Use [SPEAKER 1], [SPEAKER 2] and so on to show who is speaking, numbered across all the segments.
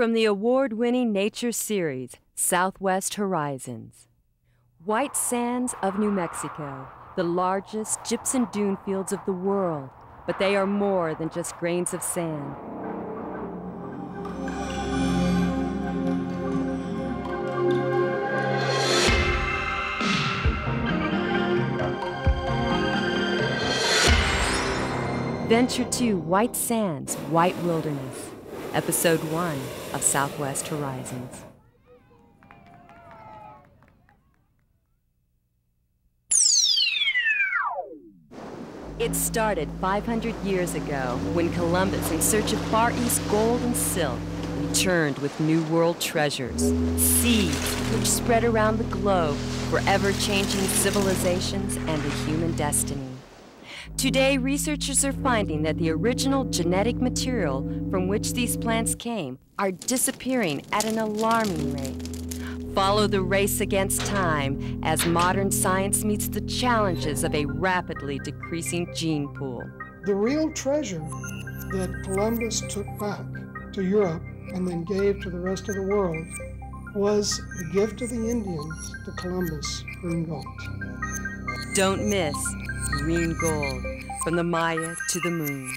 [SPEAKER 1] From the award winning nature series, Southwest Horizons. White Sands of New Mexico, the largest gypsum dune fields of the world, but they are more than just grains of sand. Venture to White Sands, White Wilderness, Episode 1 of Southwest Horizons. It started 500 years ago when Columbus, in search of Far East gold and silk, returned with New World treasures, seeds which spread around the globe, forever changing civilizations and the human destiny. Today, researchers are finding that the original genetic material from which these plants came are disappearing at an alarming rate. Follow the race against time as modern science meets the challenges of a rapidly decreasing gene pool.
[SPEAKER 2] The real treasure that Columbus took back to Europe and then gave to the rest of the world was the gift of the Indians to Columbus, green.
[SPEAKER 1] Don't miss green gold from the Maya to the moon.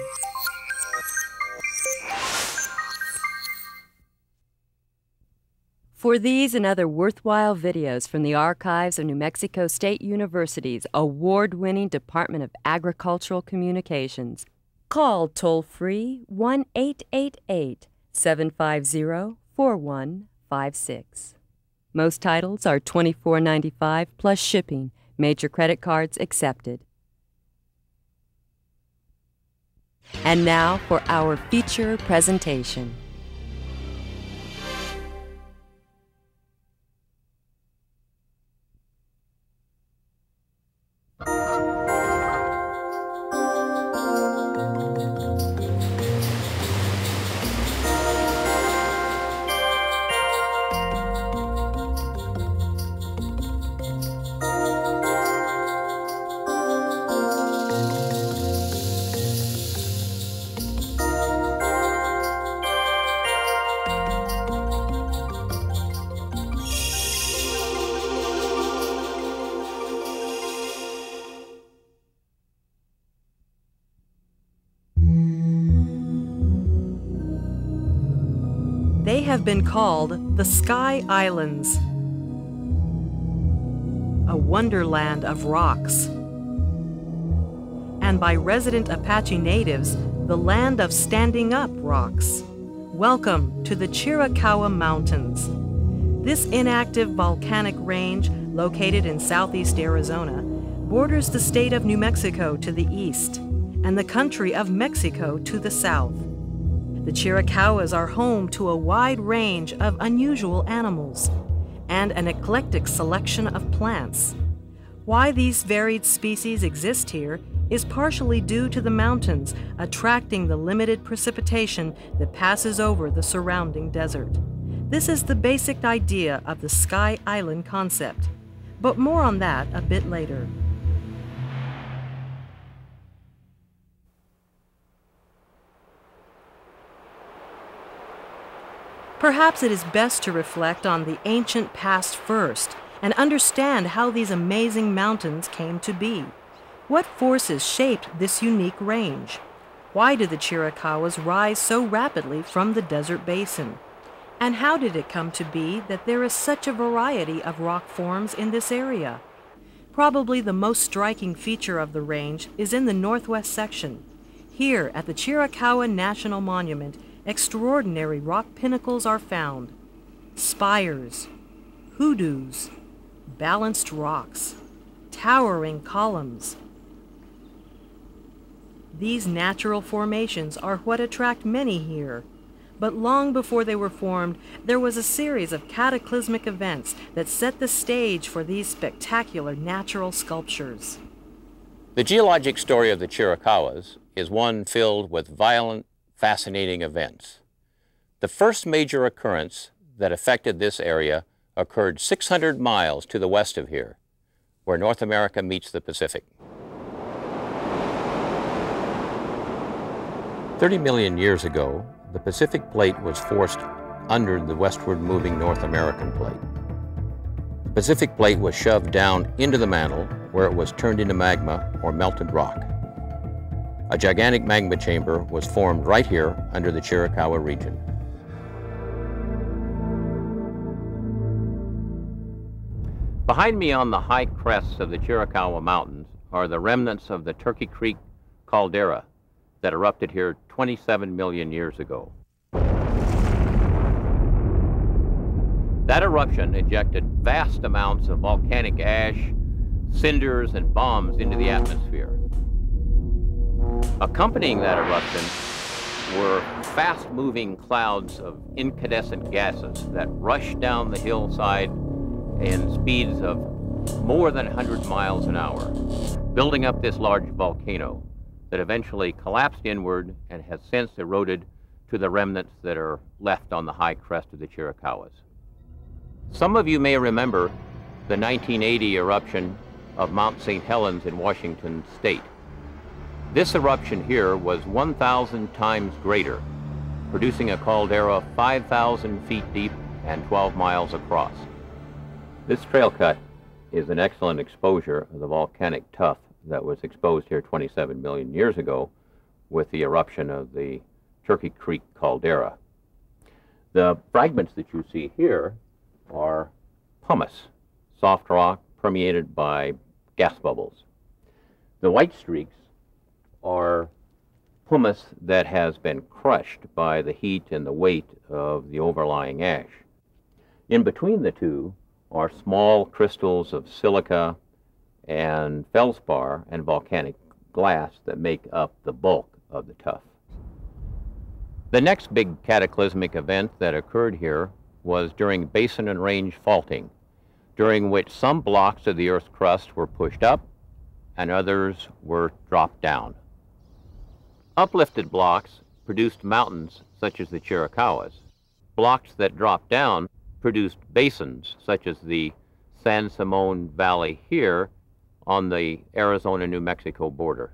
[SPEAKER 1] For these and other worthwhile videos from the archives of New Mexico State University's award winning Department of Agricultural Communications, call toll free 1 888 750 4156. Most titles are $24.95 plus shipping, major credit cards accepted. And now for our feature presentation. Been called the Sky Islands, a wonderland of rocks, and by resident Apache natives, the land of standing up rocks. Welcome to the Chiricahua Mountains. This inactive volcanic range, located in southeast Arizona, borders the state of New Mexico to the east and the country of Mexico to the south. The Chiricahuas are home to a wide range of unusual animals and an eclectic selection of plants. Why these varied species exist here is partially due to the mountains attracting the limited precipitation that passes over the surrounding desert. This is the basic idea of the Sky Island concept, but more on that a bit later. Perhaps it is best to reflect on the ancient past first and understand how these amazing mountains came to be. What forces shaped this unique range? Why did the Chiricahuas rise so rapidly from the desert basin? And how did it come to be that there is such a variety of rock forms in this area? Probably the most striking feature of the range is in the northwest section. Here at the Chiricahua National Monument, extraordinary rock pinnacles are found. Spires, hoodoos, balanced rocks, towering columns. These natural formations are what attract many here. But long before they were formed, there was a series of cataclysmic events that set the stage for these spectacular natural sculptures.
[SPEAKER 3] The geologic story of the Chiricahuas is one filled with violent, fascinating events. The first major occurrence that affected this area occurred 600 miles to the west of here, where North America meets the Pacific. 30 million years ago, the Pacific Plate was forced under the westward moving North American plate. The Pacific plate was shoved down into the mantle where it was turned into magma or melted rock. A gigantic magma chamber was formed right here under the Chiricahua region. Behind me on the high crests of the Chiricahua Mountains are the remnants of the Turkey Creek caldera that erupted here 27 million years ago. That eruption ejected vast amounts of volcanic ash, cinders, and bombs into the atmosphere. Accompanying that eruption were fast-moving clouds of incandescent gases that rushed down the hillside in speeds of more than 100 miles an hour, building up this large volcano that eventually collapsed inward and has since eroded to the remnants that are left on the high crest of the Chiricahuas. Some of you may remember the 1980 eruption of Mount St. Helens in Washington state. This eruption here was 1,000 times greater, producing a caldera 5,000 feet deep and 12 miles across. This trail cut is an excellent exposure of the volcanic tuff that was exposed here 27 million years ago with the eruption of the Turkey Creek caldera. The fragments that you see here are pumice, soft rock permeated by gas bubbles. The white streaks are pumice that has been crushed by the heat and the weight of the overlying ash. In between the two are small crystals of silica and feldspar and volcanic glass that make up the bulk of the tuff. The next big cataclysmic event that occurred here was during basin and range faulting, during which some blocks of the Earth's crust were pushed up and others were dropped down. Uplifted blocks produced mountains such as the Chiricahuas. Blocks that dropped down produced basins such as the San Simon Valley here on the Arizona-New Mexico border.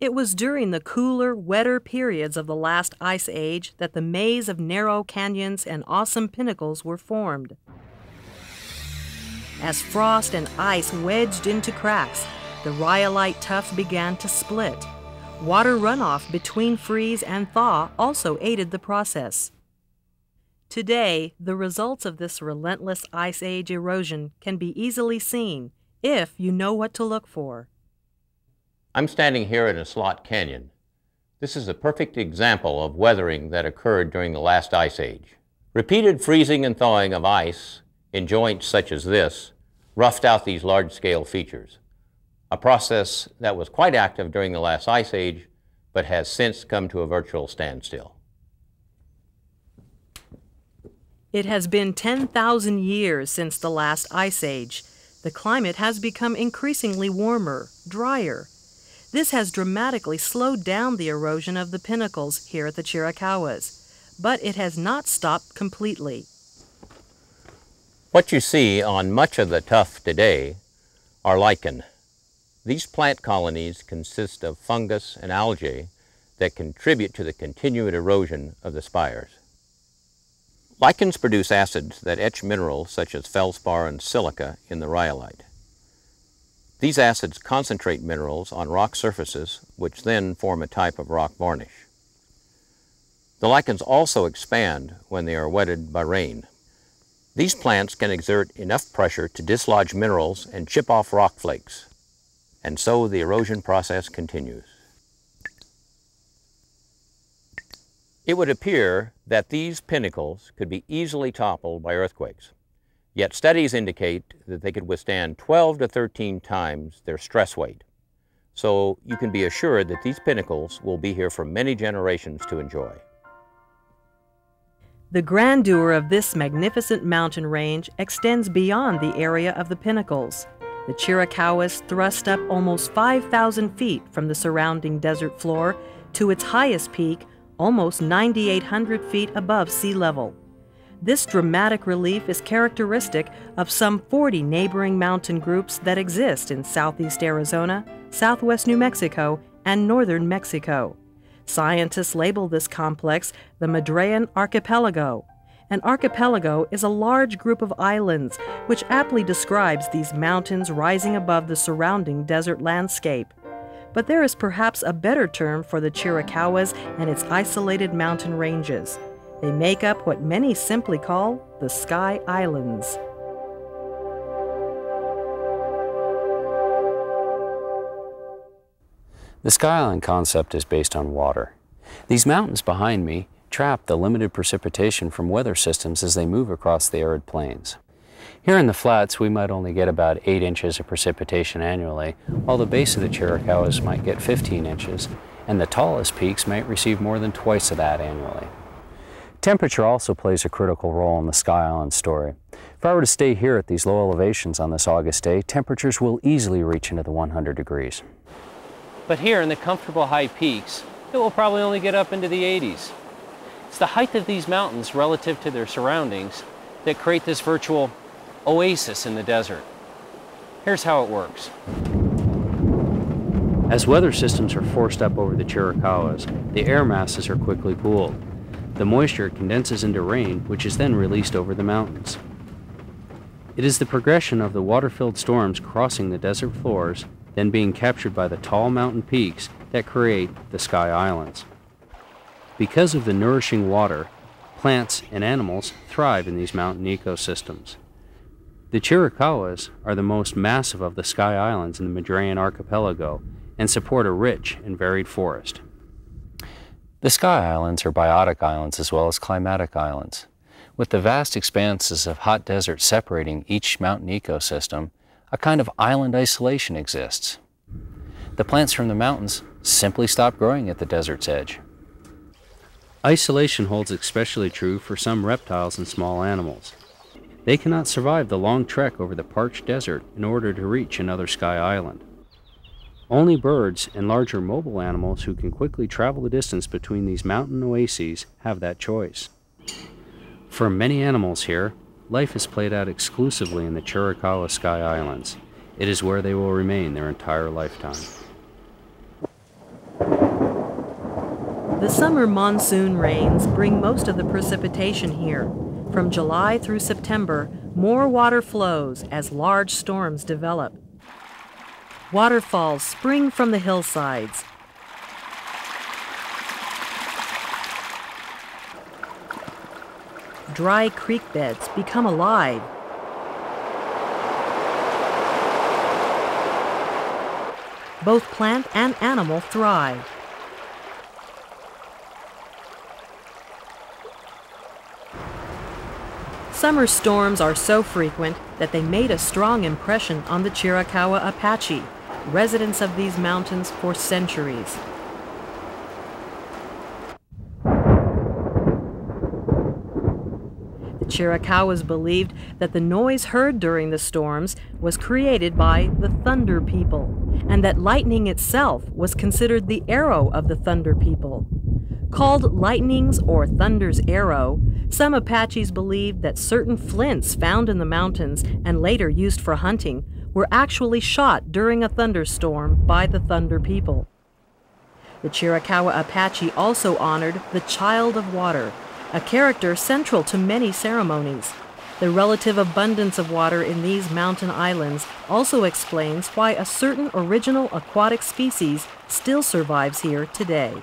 [SPEAKER 1] It was during the cooler, wetter periods of the last ice age that the maze of narrow canyons and awesome pinnacles were formed. As frost and ice wedged into cracks, the rhyolite tuff began to split. Water runoff between freeze and thaw also aided the process. Today, the results of this relentless ice age erosion can be easily seen if you know what to look for.
[SPEAKER 3] I'm standing here in a slot canyon. This is a perfect example of weathering that occurred during the last ice age. Repeated freezing and thawing of ice in joints such as this roughed out these large-scale features, a process that was quite active during the last ice age but has since come to a virtual standstill.
[SPEAKER 1] It has been 10,000 years since the last ice age. The climate has become increasingly warmer, drier, this has dramatically slowed down the erosion of the pinnacles here at the Chiricahuas, but it has not stopped completely.
[SPEAKER 3] What you see on much of the tuff today are lichen. These plant colonies consist of fungus and algae that contribute to the continued erosion of the spires. Lichens produce acids that etch minerals such as feldspar and silica in the rhyolite. These acids concentrate minerals on rock surfaces, which then form a type of rock varnish. The lichens also expand when they are wetted by rain. These plants can exert enough pressure to dislodge minerals and chip off rock flakes, and so the erosion process continues. It would appear that these pinnacles could be easily toppled by earthquakes. Yet studies indicate that they could withstand 12 to 13 times their stress weight. So you can be assured that these pinnacles will be here for many generations to enjoy.
[SPEAKER 1] The grandeur of this magnificent mountain range extends beyond the area of the pinnacles. The Chiricahuas thrust up almost 5,000 feet from the surrounding desert floor to its highest peak, almost 9,800 feet above sea level. This dramatic relief is characteristic of some 40 neighboring mountain groups that exist in southeast Arizona, southwest New Mexico, and northern Mexico. Scientists label this complex the Madrean Archipelago. An archipelago is a large group of islands, which aptly describes these mountains rising above the surrounding desert landscape. But there is perhaps a better term for the Chiricahuas and its isolated mountain ranges. They make up what many simply call the Sky Islands.
[SPEAKER 4] The Sky Island concept is based on water. These mountains behind me trap the limited precipitation from weather systems as they move across the arid plains. Here in the flats, we might only get about 8 inches of precipitation annually, while the base of the Chiricahuas might get 15 inches, and the tallest peaks might receive more than twice of that annually. Temperature also plays a critical role in the Sky Island story. If I were to stay here at these low elevations on this August day, temperatures will easily reach into the 100 degrees.
[SPEAKER 5] But here in the comfortable high peaks, it will probably only get up into the 80s. It's the height of these mountains relative to their surroundings that create this virtual oasis in the desert. Here's how it works.
[SPEAKER 4] As weather systems are forced up over the Chiricahuas, the air masses are quickly cooled. The moisture condenses into rain, which is then released over the mountains. It is the progression of the water-filled storms crossing the desert floors, then being captured by the tall mountain peaks that create the Sky Islands. Because of the nourishing water, plants and animals thrive in these mountain ecosystems. The Chiricahuas are the most massive of the Sky Islands in the Madrean archipelago and support a rich and varied forest. The Sky Islands are biotic islands as well as climatic islands. With the vast expanses of hot desert separating each mountain ecosystem, a kind of island isolation exists. The plants from the mountains simply stop growing at the desert's edge. Isolation holds especially true for some reptiles and small animals. They cannot survive the long trek over the parched desert in order to reach another sky island. Only birds and larger mobile animals who can quickly travel the distance between these mountain oases have that choice. For many animals here, life is played out exclusively in the Chiricahua Sky Islands. It is where they will remain their entire lifetime.
[SPEAKER 1] The summer monsoon rains bring most of the precipitation here. From July through September, more water flows as large storms develop. Waterfalls spring from the hillsides. Dry creek beds become alive. Both plant and animal thrive. Summer storms are so frequent that they made a strong impression on the Chiricahua Apache, residents of these mountains for centuries. The Chiricahuas believed that the noise heard during the storms was created by the Thunder People, and that lightning itself was considered the arrow of the Thunder People. Called lightning's or thunder's arrow, some Apaches believed that certain flints found in the mountains and later used for hunting were actually shot during a thunderstorm by the Thunder people. The Chiricahua Apache also honored the Child of Water, a character central to many ceremonies. The relative abundance of water in these mountain islands also explains why a certain original aquatic species still survives here today.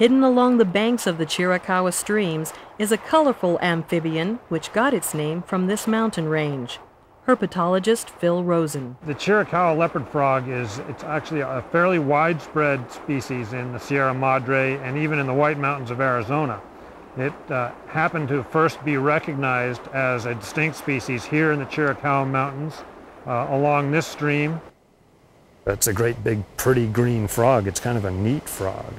[SPEAKER 1] Hidden along the banks of the Chiricahua streams is a colorful amphibian which got its name from this mountain range. Herpetologist Phil Rosen.
[SPEAKER 6] The Chiricahua leopard frog is it's actually a fairly widespread species in the Sierra Madre and even in the White Mountains of Arizona. It uh, happened to first be recognized as a distinct species here in the Chiricahua Mountains uh, along this stream.
[SPEAKER 7] It's a great big pretty green frog. It's kind of a neat frog.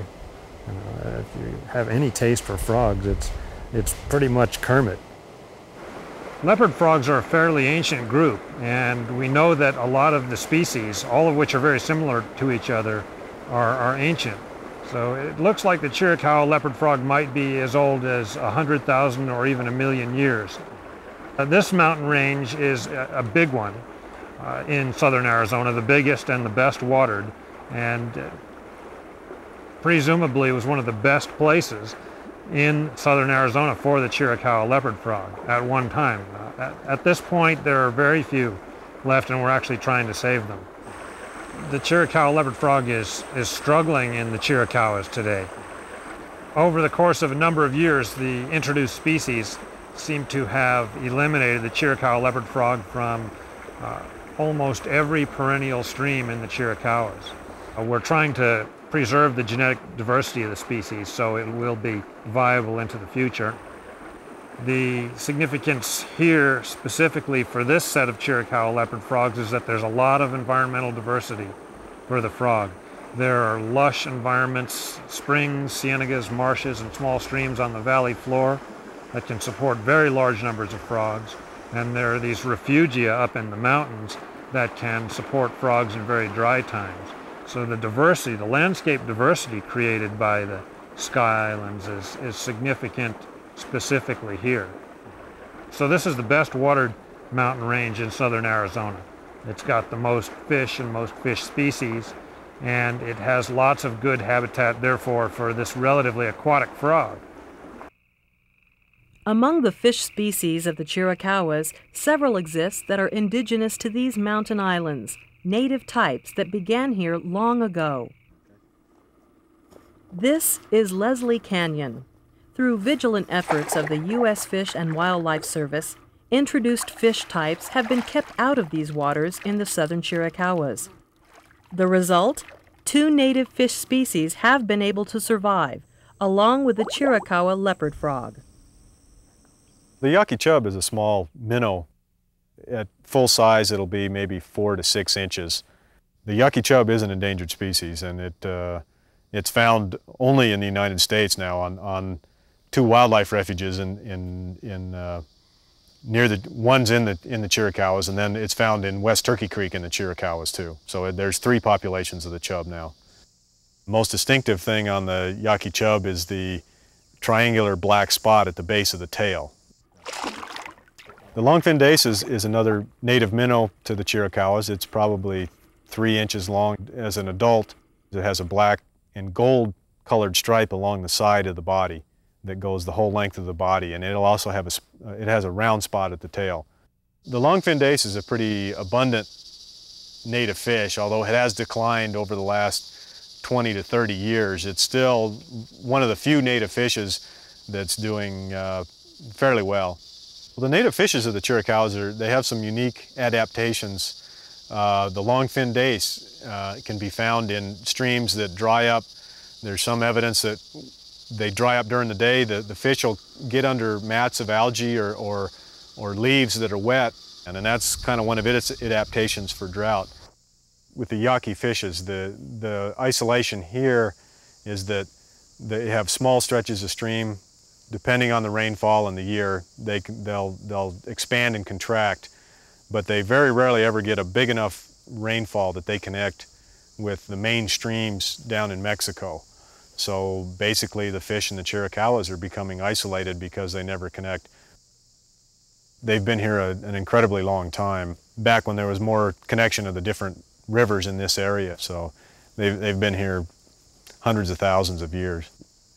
[SPEAKER 7] You know, if you have any taste for frogs, it's, it's pretty much Kermit.
[SPEAKER 6] Leopard frogs are a fairly ancient group, and we know that a lot of the species, all of which are very similar to each other, are, are ancient. So it looks like the Chiricahua leopard frog might be as old as 100,000 or even a million years. Uh, this mountain range is a, a big one uh, in southern Arizona, the biggest and the best watered, and uh, presumably was one of the best places in southern Arizona for the Chiricahua leopard frog at one time. Uh, at, at this point, there are very few left, and we're actually trying to save them. The Chiricahua leopard frog is, is struggling in the Chiricahuas today. Over the course of a number of years, the introduced species seem to have eliminated the Chiricahua leopard frog from uh, almost every perennial stream in the Chiricahuas. Uh, we're trying to preserve the genetic diversity of the species so it will be viable into the future. The significance here specifically for this set of Chiricahua leopard frogs is that there's a lot of environmental diversity for the frog. There are lush environments, springs, cienagas, marshes, and small streams on the valley floor that can support very large numbers of frogs. And there are these refugia up in the mountains that can support frogs in very dry times. So the diversity, the landscape diversity created by the Sky Islands is, is significant specifically here. So this is the best watered mountain range in southern Arizona. It's got the most fish and most fish species and it has lots of good habitat, therefore, for this relatively aquatic frog.
[SPEAKER 1] Among the fish species of the Chiricahuas, several exist that are indigenous to these mountain islands, native types that began here long ago. This is Leslie Canyon. Through vigilant efforts of the U.S. Fish and Wildlife Service, introduced fish types have been kept out of these waters in the southern Chiricahuas. The result? Two native fish species have been able to survive, along with the Chiricahua leopard frog.
[SPEAKER 7] The Yaqui chub is a small minnow. At full size, it'll be maybe four to six inches. The Yaqui chub is an endangered species, and it, uh, it's found only in the United States now on, on two wildlife refuges in, in, in uh, near the ones in the in the Chiricahuas, and then it's found in West Turkey Creek in the Chiricahuas too. So there's three populations of the chub now. Most distinctive thing on the Yaqui chub is the triangular black spot at the base of the tail. The longfin dace is, is another native minnow to the Chiricahuas. It's probably three inches long as an adult. It has a black and gold colored stripe along the side of the body that goes the whole length of the body, and it'll also have a, it has a round spot at the tail. The longfin dace is a pretty abundant native fish, although it has declined over the last 20 to 30 years. It's still one of the few native fishes that's doing uh, fairly well. Well. The native fishes of the Chiricahuas, are, they have some unique adaptations. Uh, the longfin dace uh, can be found in streams that dry up. There's some evidence that they dry up during the day, the, the fish will get under mats of algae or, or, or leaves that are wet, and then that's kind of one of its adaptations for drought. With the Yaqui fishes, the, the isolation here is that they have small stretches of stream. Depending on the rainfall and the year, they can, they'll, they'll expand and contract, but they very rarely ever get a big enough rainfall that they connect with the main streams down in Mexico. So basically the fish in the Chiricahuas are becoming isolated because they never connect. They've been here a, an incredibly long time, back when there was more connection of the different rivers in this area. So they've, they've been here hundreds of thousands of years.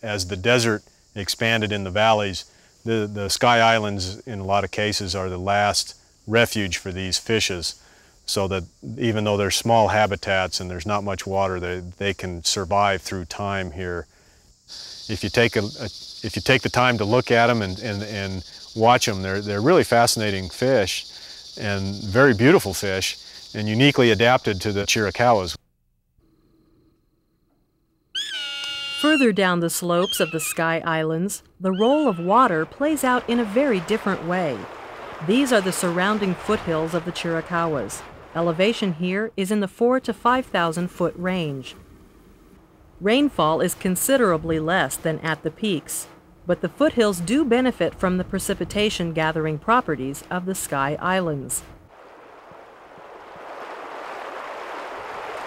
[SPEAKER 7] As the desert expanded in the valleys, the, the Sky Islands in a lot of cases are the last refuge for these fishes so that even though they're small habitats and there's not much water, they, they can survive through time here. If you take, a, a if you take the time to look at them and, and, and watch them, they're, they're really fascinating fish and very beautiful fish and uniquely adapted to the Chiricahuas.
[SPEAKER 1] Further down the slopes of the Sky Islands, the role of water plays out in a very different way. These are the surrounding foothills of the Chiricahuas. Elevation here is in the 4 to 5,000 foot range. Rainfall is considerably less than at the peaks, but the foothills do benefit from the precipitation gathering properties of the Sky Islands.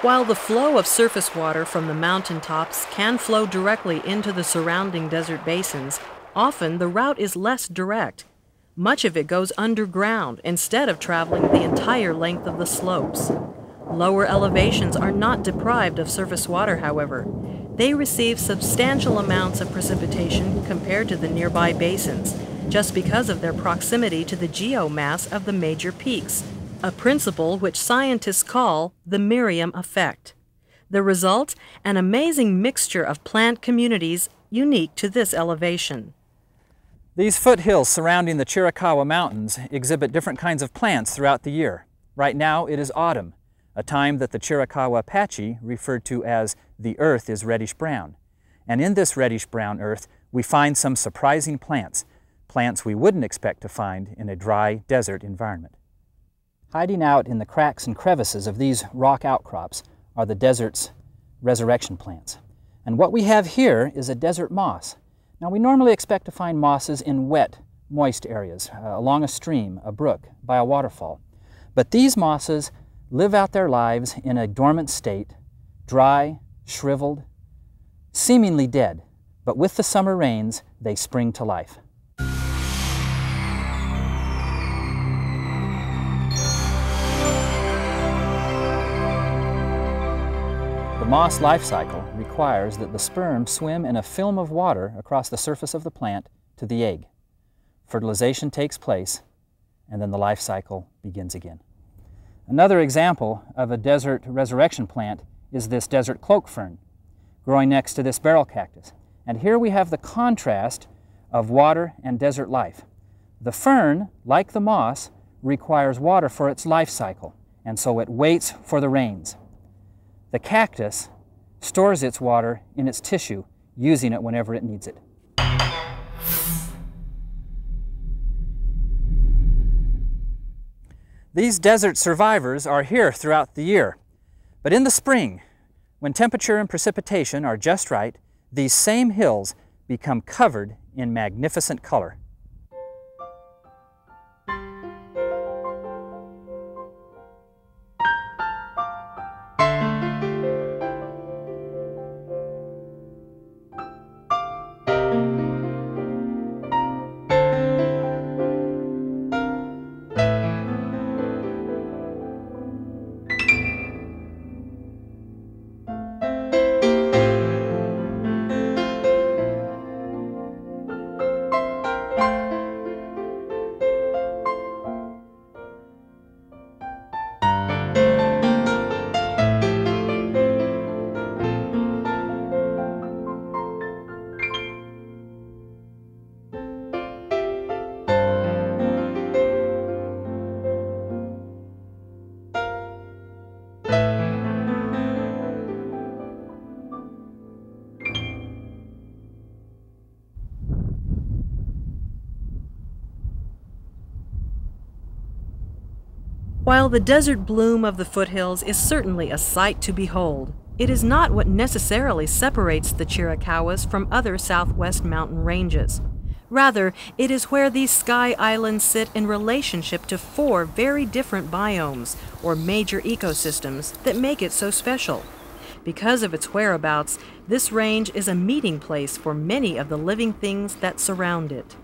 [SPEAKER 1] While the flow of surface water from the mountain tops can flow directly into the surrounding desert basins, often the route is less direct much of it goes underground instead of traveling the entire length of the slopes. Lower elevations are not deprived of surface water, however. they receive substantial amounts of precipitation compared to the nearby basins, just because of their proximity to the geomass of the major peaks, a principle which scientists call the Merriam effect. The result? An amazing mixture of plant communities unique to this elevation.
[SPEAKER 8] These foothills surrounding the Chiricahua Mountains exhibit different kinds of plants throughout the year. Right now it is autumn, a time that the Chiricahua Apache referred to as the earth is reddish brown. And in this reddish brown earth, we find some surprising plants, plants we wouldn't expect to find in a dry desert environment. Hiding out in the cracks and crevices of these rock outcrops are the desert's resurrection plants. And what we have here is a desert moss. Now we normally expect to find mosses in wet, moist areas, uh, along a stream, a brook, by a waterfall. But these mosses live out their lives in a dormant state, dry, shriveled, seemingly dead, but with the summer rains, they spring to life. Moss life cycle requires that the sperm swim in a film of water across the surface of the plant to the egg. Fertilization takes place, and then the life cycle begins again. Another example of a desert resurrection plant is this desert cloak fern, growing next to this barrel cactus. And here we have the contrast of water and desert life. The fern, like the moss, requires water for its life cycle, and so it waits for the rains. The cactus stores its water in its tissue, using it whenever it needs it. These desert survivors are here throughout the year. But in the spring, when temperature and precipitation are just right, these same hills become covered in magnificent color.
[SPEAKER 1] While the desert bloom of the foothills is certainly a sight to behold, it is not what necessarily separates the Chiricahuas from other southwest mountain ranges. Rather, it is where these sky islands sit in relationship to four very different biomes, or major ecosystems, that make it so special. Because of its whereabouts, this range is a meeting place for many of the living things that surround it.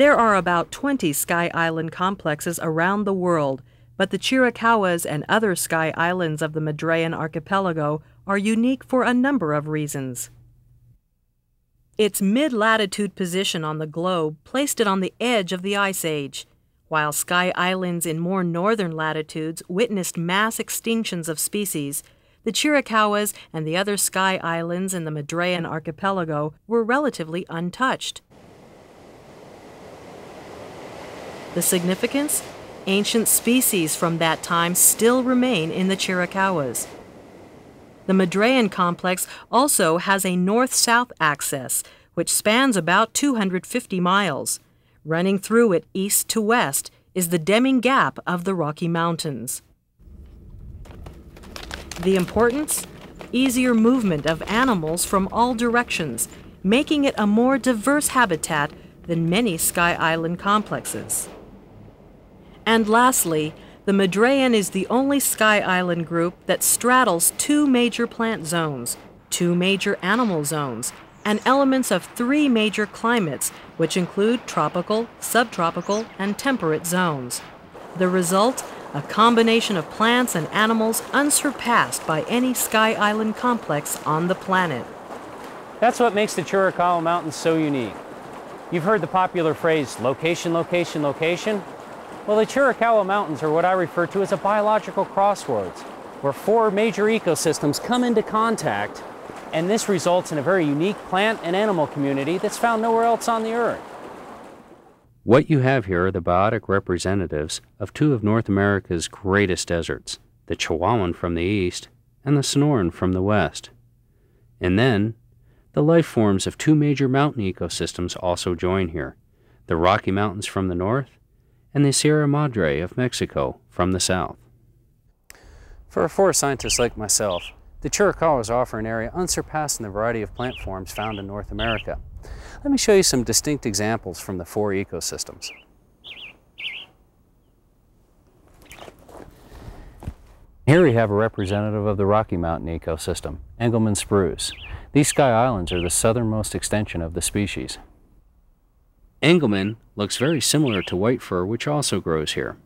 [SPEAKER 1] There are about 20 Sky Island complexes around the world, but the Chiricahuas and other Sky Islands of the Madrean archipelago are unique for a number of reasons. Its mid latitude position on the globe placed it on the edge of the Ice Age. While Sky Islands in more northern latitudes witnessed mass extinctions of species, the Chiricahuas and the other Sky Islands in the Madrean archipelago were relatively untouched. The significance? Ancient species from that time still remain in the Chiricahuas. The Madrean complex also has a north south axis, which spans about 250 miles. Running through it east to west is the Deming Gap of the Rocky Mountains. The importance? Easier movement of animals from all directions, making it a more diverse habitat than many Sky Island complexes. And lastly, the Madrean is the only Sky Island group that straddles two major plant zones, two major animal zones, and elements of three major climates, which include tropical, subtropical, and temperate zones. The result? a combination of plants and animals unsurpassed by any Sky Island complex on the planet.
[SPEAKER 5] That's what makes the Chiricahua Mountains so unique. You've heard the popular phrase, location, location, location. Well, the Chiricahua Mountains are what I refer to as a biological crossroads, where four major ecosystems come into contact, and this results in a very unique plant and animal community that's found nowhere else on the Earth.
[SPEAKER 4] What you have here are the biotic representatives of two of North America's greatest deserts, the Chihuahuan from the east and the Sonoran from the west. And then, the life forms of two major mountain ecosystems also join here the Rocky Mountains from the north and the Sierra Madre of Mexico from the south. For a forest scientist like myself, the Chiricahuas offer an area unsurpassed in the variety of plant forms found in North America. Let me show you some distinct examples from the four ecosystems. Here we have a representative of the Rocky Mountain ecosystem, Engelmann spruce. These sky islands are the southernmost extension of the species. Engelmann looks very similar to white fir, which also grows here.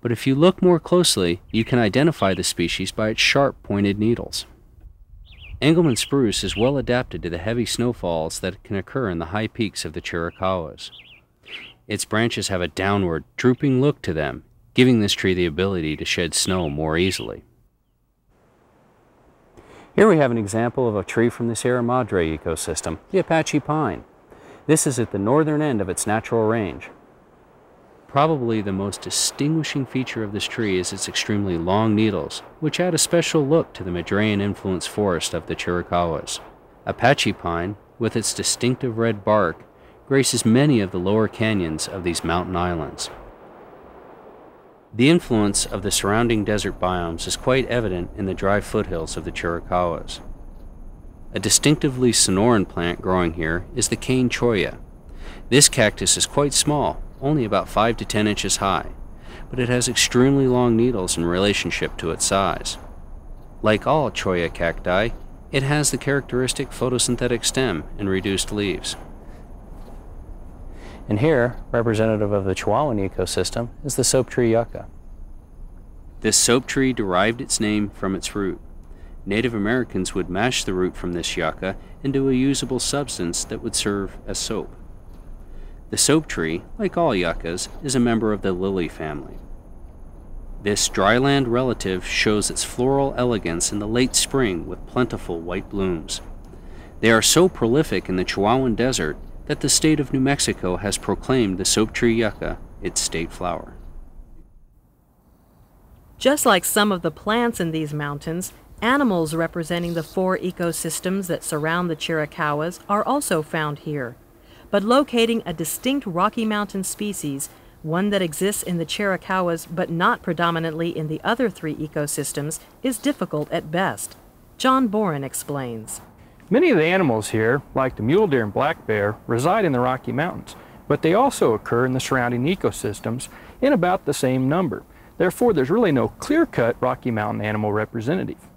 [SPEAKER 4] But if you look more closely, you can identify the species by its sharp pointed needles. Engelmann spruce is well adapted to the heavy snowfalls that can occur in the high peaks of the Chiricahuas. Its branches have a downward, drooping look to them, giving this tree the ability to shed snow more easily. Here we have an example of a tree from the Sierra Madre ecosystem, the Apache pine. This is at the northern end of its natural range. Probably the most distinguishing feature of this tree is its extremely long needles, which add a special look to the Madrean-influenced forest of the Chiricahuas. Apache pine, with its distinctive red bark, graces many of the lower canyons of these mountain islands. The influence of the surrounding desert biomes is quite evident in the dry foothills of the Chiricahuas. A distinctively Sonoran plant growing here is the cane cholla. This cactus is quite small, only about 5 to 10 inches high, but it has extremely long needles in relationship to its size. Like all cholla cacti, it has the characteristic photosynthetic stem and reduced leaves. And here, representative of the Chihuahuan ecosystem, is the soap tree yucca. This soap tree derived its name from its root. Native Americans would mash the root from this yucca into a usable substance that would serve as soap. The soap tree, like all yuccas, is a member of the lily family. This dryland relative shows its floral elegance in the late spring with plentiful white blooms. They are so prolific in the Chihuahuan Desert that the state of New Mexico has proclaimed the soap tree yucca its state flower.
[SPEAKER 1] Just like some of the plants in these mountains, animals representing the four ecosystems that surround the Chiricahuas are also found here. But locating a distinct Rocky Mountain species, one that exists in the Chiricahuas but not predominantly in the other three ecosystems, is difficult at best. John Boren explains.
[SPEAKER 9] Many of the animals here, like the mule deer and black bear, reside in the Rocky Mountains, but they also occur in the surrounding ecosystems in about the same number. Therefore, there's really no clear-cut Rocky Mountain animal representative.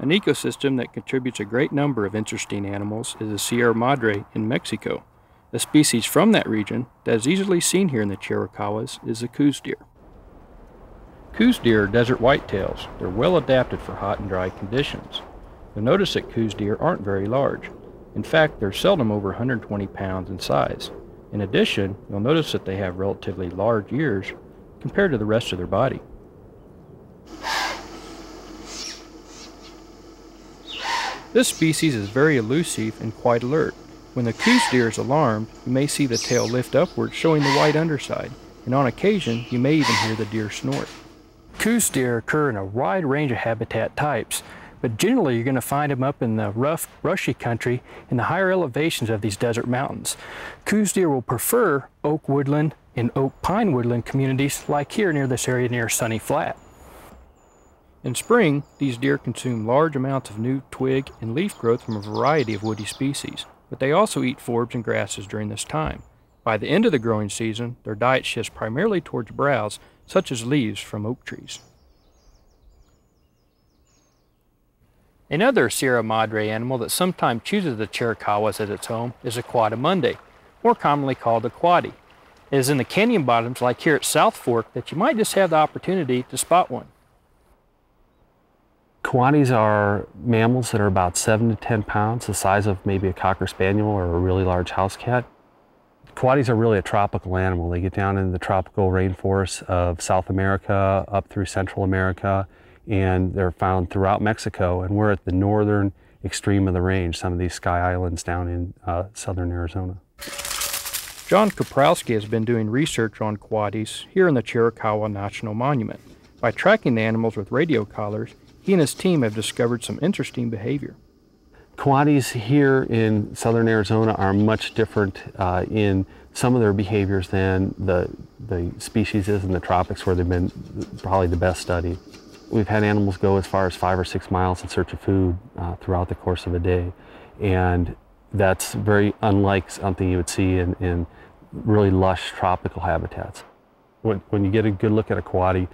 [SPEAKER 9] An ecosystem that contributes a great number of interesting animals is the Sierra Madre in Mexico. A species from that region that is easily seen here in the Chiricahuas is the Coues deer. Coues deer are desert whitetails. They're well adapted for hot and dry conditions. You'll notice that Coues deer aren't very large. In fact, they're seldom over 120 pounds in size. In addition, you'll notice that they have relatively large ears compared to the rest of their body. This species is very elusive and quite alert. When the Coues deer is alarmed, you may see the tail lift upward showing the white underside, and on occasion you may even hear the deer snort. Coues deer occur in a wide range of habitat types, but generally you're going to find them up in the rough, brushy country in the higher elevations of these desert mountains. Coues deer will prefer oak woodland and oak pine woodland communities like here near this area near Sunny Flat. In spring, these deer consume large amounts of new twig and leaf growth from a variety of woody species, but they also eat forbs and grasses during this time. By the end of the growing season, their diet shifts primarily towards browse, such as leaves from oak trees. Another Sierra Madre animal that sometimes chooses the Chiricahuas as its home is the Coatimundi, more commonly called the coati. It is in the canyon bottoms, like here at South Fork, that you might just have the opportunity to spot one.
[SPEAKER 10] Coatis are mammals that are about 7 to 10 pounds, the size of maybe a Cocker Spaniel or a really large house cat. Coatis are really a tropical animal. They get down into the tropical rainforests of South America, up through Central America, and they're found throughout Mexico. And we're at the northern extreme of the range, some of these sky islands down in uh, southern Arizona.
[SPEAKER 9] John Koprowski has been doing research on coatis here in the Chiricahua National Monument. By tracking the animals with radio collars, he and his team have discovered some interesting behavior.
[SPEAKER 10] Coatis here in southern Arizona are much different uh, in some of their behaviors than the, the species is in the tropics where they've been probably the best studied. We've had animals go as far as five or six miles in search of food uh, throughout the course of a day. And that's very unlike something you would see in, in really lush tropical habitats. When, when you get a good look at a coati,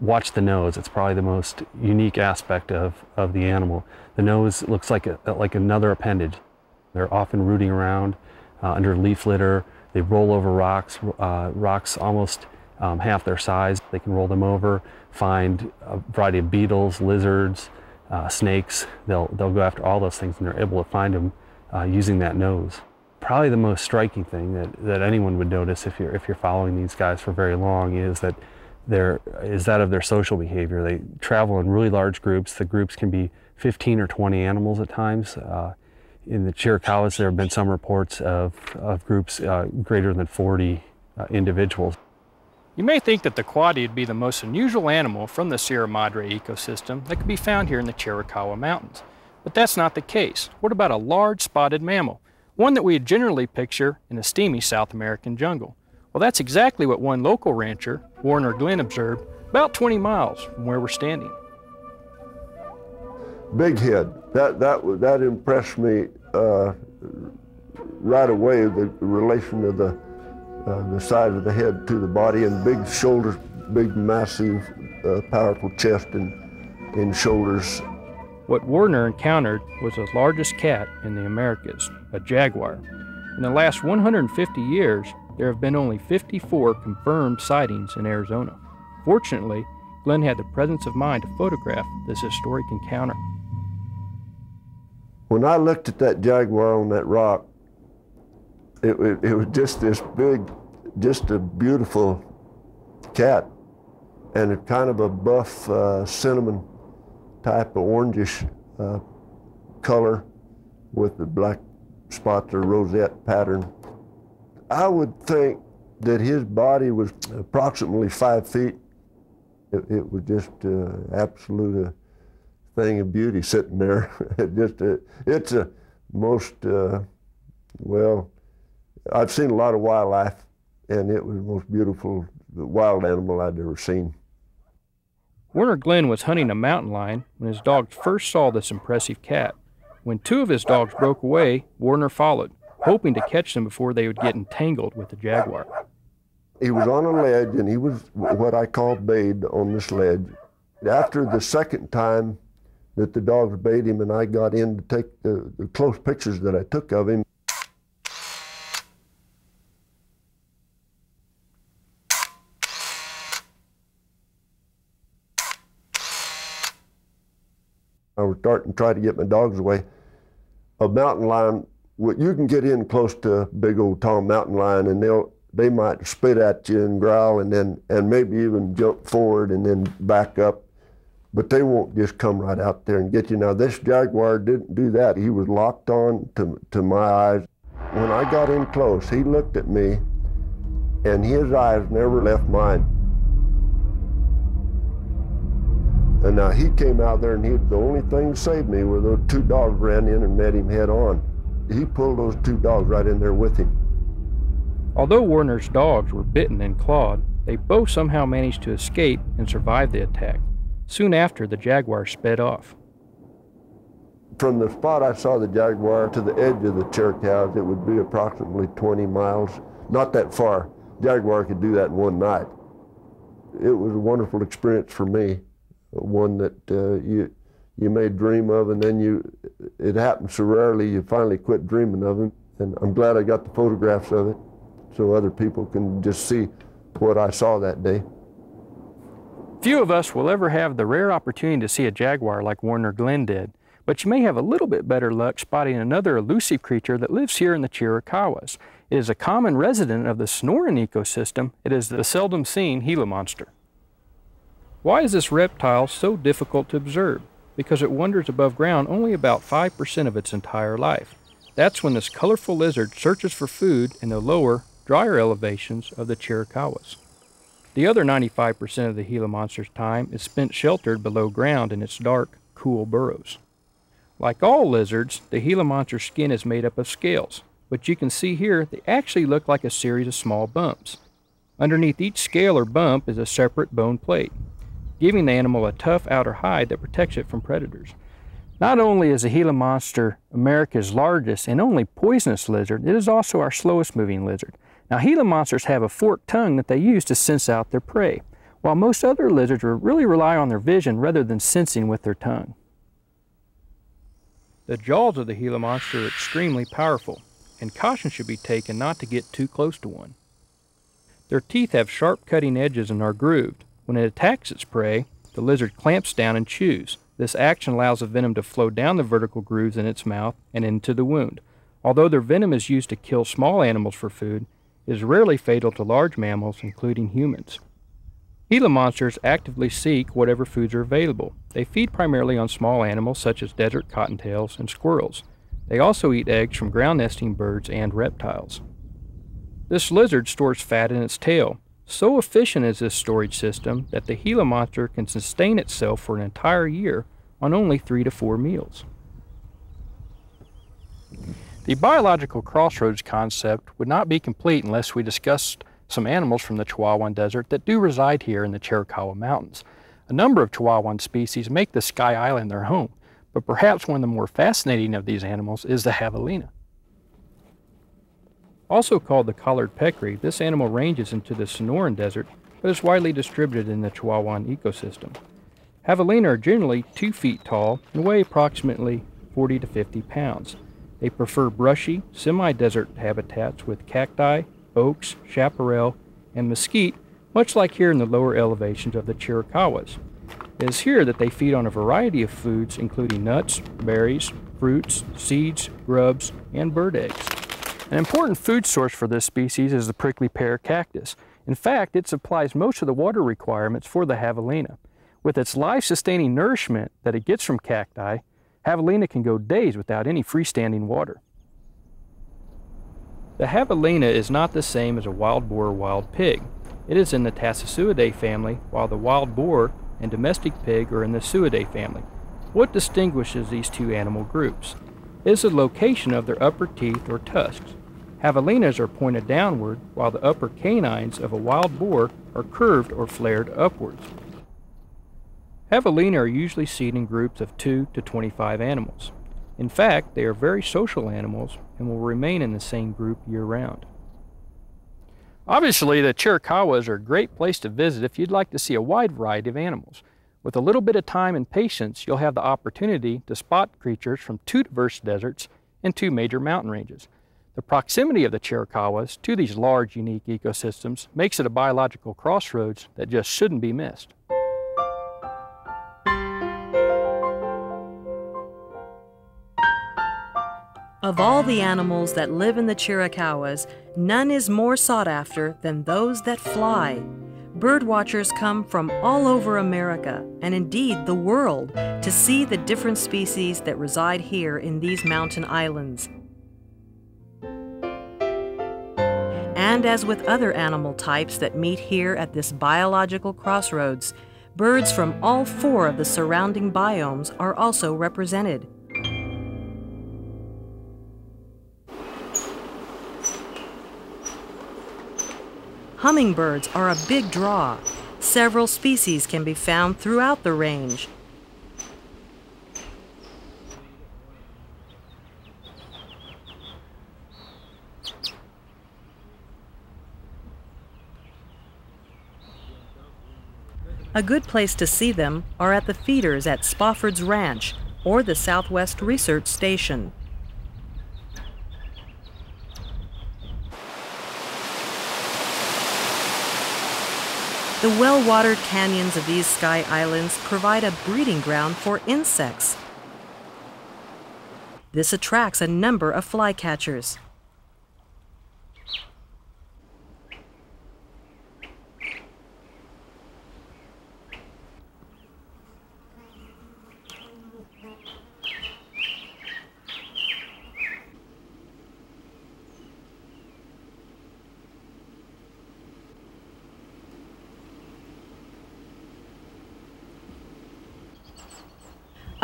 [SPEAKER 10] watch the nose. It's probably the most unique aspect of, of the animal. The nose looks like, a, like another appendage. They're often rooting around uh, under leaf litter. They roll over rocks, uh, rocks almost um, half their size. They can roll them over, find a variety of beetles, lizards, uh, snakes. They'll, they'll go after all those things and they're able to find them uh, using that nose. Probably the most striking thing that, that anyone would notice if you're, if you're following these guys for very long is that there is that of their social behavior. They travel in really large groups. The groups can be 15 or 20 animals at times. Uh, in the Chiricahuas, there have been some reports of, of groups uh, greater than 40 uh, individuals.
[SPEAKER 9] You may think that the coati would be the most unusual animal from the Sierra Madre ecosystem that could be found here in the Chiricahua Mountains. But that's not the case. What about a large spotted mammal? One that we generally picture in a steamy South American jungle. Well, that's exactly what one local rancher, Warner Glenn, observed about 20 miles from where we're standing.
[SPEAKER 11] Big head. That, that, that impressed me uh, right away, the relation of the, uh, the size of the head to the body and big shoulders, big, massive, uh, powerful chest and, and shoulders.
[SPEAKER 9] What Warner encountered was the largest cat in the Americas, a jaguar. In the last 150 years, there have been only 54 confirmed sightings in Arizona. Fortunately, Glenn had the presence of mind to photograph this historic encounter.
[SPEAKER 11] When I looked at that jaguar on that rock, it, it, it was just this big, just a beautiful cat, and a kind of a buff uh, cinnamon type of orangish uh, color with the black spots or rosette pattern I would think that his body was approximately five feet. It, it was just uh, absolute uh, thing of beauty sitting there. it just uh, it's a most uh, well. I've seen a lot of wildlife, and it was the most beautiful wild animal I'd ever seen.
[SPEAKER 9] Warner Glenn was hunting a mountain lion when his dogs first saw this impressive cat. When two of his dogs broke away, Warner followed hoping to catch them before they would get entangled with the jaguar.
[SPEAKER 11] He was on a ledge and he was what I call bayed on this ledge. After the second time that the dogs bayed him and I got in to take the, the close pictures that I took of him, I was starting to try to get my dogs away. A mountain lion you can get in close to big old tall mountain lion and they'll they might spit at you and growl and then and maybe even jump forward and then back up. But they won't just come right out there and get you. Now this jaguar didn't do that. He was locked on to, to my eyes. When i got in close he looked at me and his eyes never left mine. And now he came out there and he the only thing saved me were those two dogs ran in and met him head on he pulled those two dogs right in there with him.
[SPEAKER 9] Although Warner's dogs were bitten and clawed, they both somehow managed to escape and survive the attack. Soon after, the jaguar sped off.
[SPEAKER 11] From the spot I saw the jaguar to the edge of the Chiricahuas, it would be approximately 20 miles. Not that far. Jaguar could do that in one night. It was a wonderful experience for me, one that uh, you you may dream of, and then you, it happens so rarely, you finally quit dreaming of them. And I'm glad I got the photographs of it. so other people can just see what I saw that day.
[SPEAKER 9] Few of us will ever have the rare opportunity to see a jaguar like Warner Glenn did, but you may have a little bit better luck spotting another elusive creature that lives here in the Chiricahuas. It is a common resident of the Sonoran ecosystem. It is the seldom seen Gila monster. Why is this reptile so difficult to observe? Because it wanders above ground only about 5% of its entire life. That's when this colorful lizard searches for food in the lower, drier elevations of the Chiricahuas. The other 95% of the Gila monster's time is spent sheltered below ground in its dark, cool burrows. Like all lizards, the Gila monster's skin is made up of scales, but you can see here they actually look like a series of small bumps. Underneath each scale or bump is a separate bone plate, giving the animal a tough outer hide that protects it from predators. Not only is the Gila monster America's largest and only poisonous lizard, it is also our slowest moving lizard. Now, Gila monsters have a forked tongue that they use to sense out their prey, while most other lizards really rely on their vision rather than sensing with their tongue. The jaws of the Gila monster are extremely powerful, and caution should be taken not to get too close to one. Their teeth have sharp cutting edges and are grooved. When it attacks its prey, the lizard clamps down and chews. This action allows the venom to flow down the vertical grooves in its mouth and into the wound. Although their venom is used to kill small animals for food, it is rarely fatal to large mammals, including humans. Gila monsters actively seek whatever foods are available. They feed primarily on small animals such as desert cottontails and squirrels. They also eat eggs from ground nesting birds and reptiles. This lizard stores fat in its tail. So efficient is this storage system that the Gila monster can sustain itself for an entire year on only three to four meals. The biological crossroads concept would not be complete unless we discussed some animals from the Chihuahuan Desert that do reside here in the Chiricahua Mountains. A number of Chihuahuan species make the Sky Island their home, but perhaps one of the more fascinating of these animals is the javelina. Also called the collared peccary, this animal ranges into the Sonoran Desert, but is widely distributed in the Chihuahuan ecosystem. Javelina are generally 2 feet tall and weigh approximately 40 to 50 pounds. They prefer brushy, semi-desert habitats with cacti, oaks, chaparral, and mesquite, much like here in the lower elevations of the Chiricahuas. It is here that they feed on a variety of foods including nuts, berries, fruits, seeds, grubs, and bird eggs. An important food source for this species is the prickly pear cactus. In fact, it supplies most of the water requirements for the javelina. With its life-sustaining nourishment that it gets from cacti, Javelina can go days without any freestanding water. The javelina is not the same as a wild boar or wild pig. It is in the Tayassuidae family, while the wild boar and domestic pig are in the Suidae family. What distinguishes these two animal groups is the location of their upper teeth or tusks. Javelinas are pointed downward, while the upper canines of a wild boar are curved or flared upwards. Javelina are usually seen in groups of 2 to 25 animals. In fact, they are very social animals and will remain in the same group year round. Obviously, the Chiricahuas are a great place to visit if you'd like to see a wide variety of animals. With a little bit of time and patience, you'll have the opportunity to spot creatures from two diverse deserts and two major mountain ranges. The proximity of the Chiricahuas to these large, unique ecosystems makes it a biological crossroads that just shouldn't be missed.
[SPEAKER 1] Of all the animals that live in the Chiricahuas, none is more sought after than those that fly. Birdwatchers come from all over America, and indeed the world, to see the different species that reside here in these mountain islands. And as with other animal types that meet here at this biological crossroads, birds from all four of the surrounding biomes are also represented. Hummingbirds are a big draw. Several species can be found throughout the range. A good place to see them are at the feeders at Spofford's Ranch or the Southwest Research Station. The well-watered canyons of these sky islands provide a breeding ground for insects. This attracts a number of flycatchers.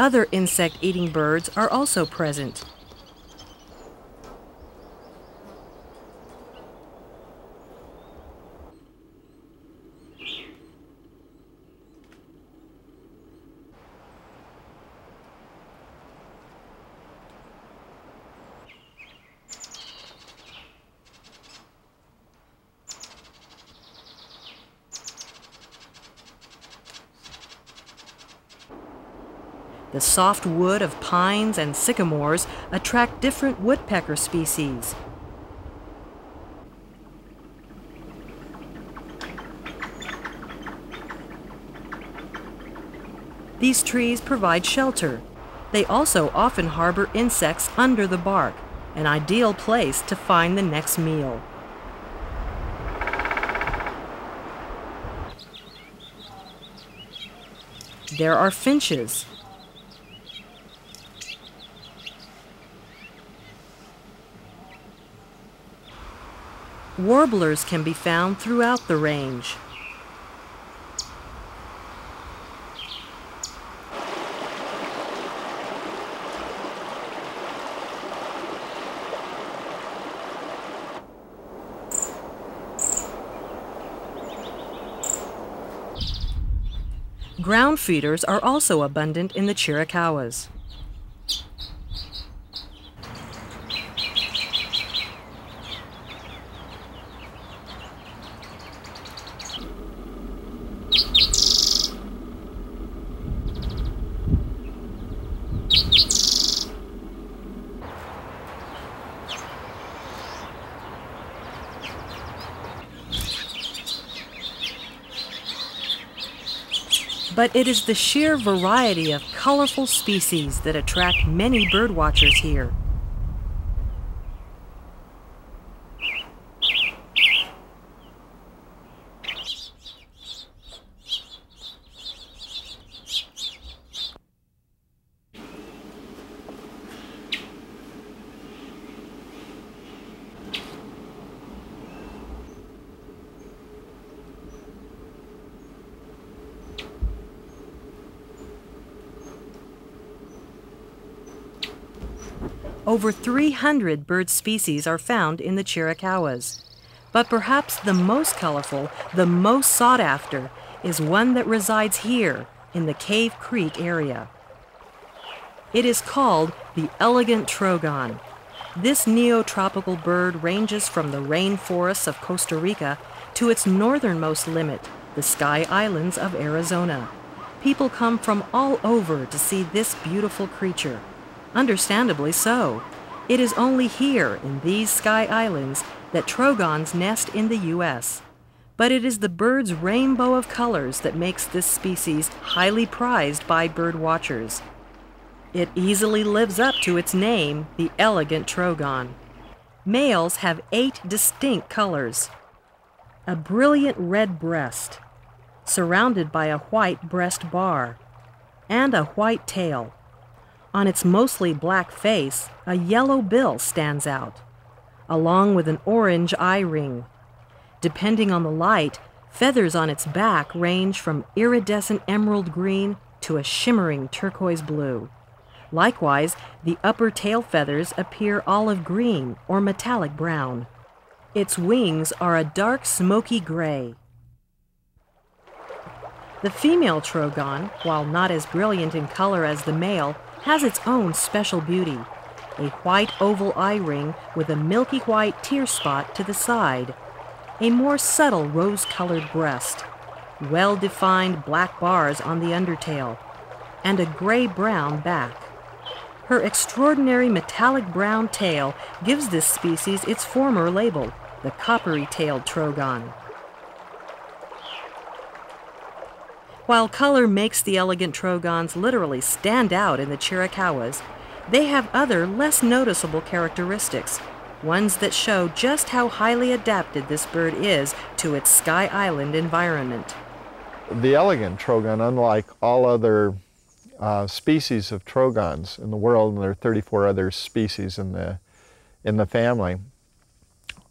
[SPEAKER 1] Other insect-eating birds are also present. Soft wood of pines and sycamores attract different woodpecker species. These trees provide shelter. They also often harbor insects under the bark, an ideal place to find the next meal. There are finches, Warblers can be found throughout the range. Ground feeders are also abundant in the Chiricahuas. It is the sheer variety of colorful species that attract many birdwatchers here. Over 300 bird species are found in the Chiricahuas. But perhaps the most colorful, the most sought after, is one that resides here in the Cave Creek area. It is called the elegant trogon. This neotropical bird ranges from the rainforests of Costa Rica to its northernmost limit, the Sky Islands of Arizona. People come from all over to see this beautiful creature. Understandably so. It is only here, in these sky islands, that trogons nest in the U.S. But it is the bird's rainbow of colors that makes this species highly prized by bird watchers. It easily lives up to its name, the elegant trogon. Males have eight distinct colors. A brilliant red breast, surrounded by a white breast bar, and a white tail. On its mostly black face, a yellow bill stands out, along with an orange eye ring. Depending on the light, feathers on its back range from iridescent emerald green to a shimmering turquoise blue. Likewise, the upper tail feathers appear olive green or metallic brown. Its wings are a dark smoky gray. The female trogon, while not as brilliant in color as the male, has its own special beauty. A white oval eye ring with a milky white tear spot to the side. A more subtle rose-colored breast. Well-defined black bars on the undertail. And a gray-brown back. Her extraordinary metallic brown tail gives this species its former label, the coppery-tailed trogon. While color makes the elegant trogons literally stand out in the Chiricahuas, they have other less noticeable characteristics, ones that show just how highly adapted this bird is to its Sky Island environment.
[SPEAKER 12] The elegant trogon, unlike all other uh, species of trogons in the world, and there are 34 other species in the, in the family,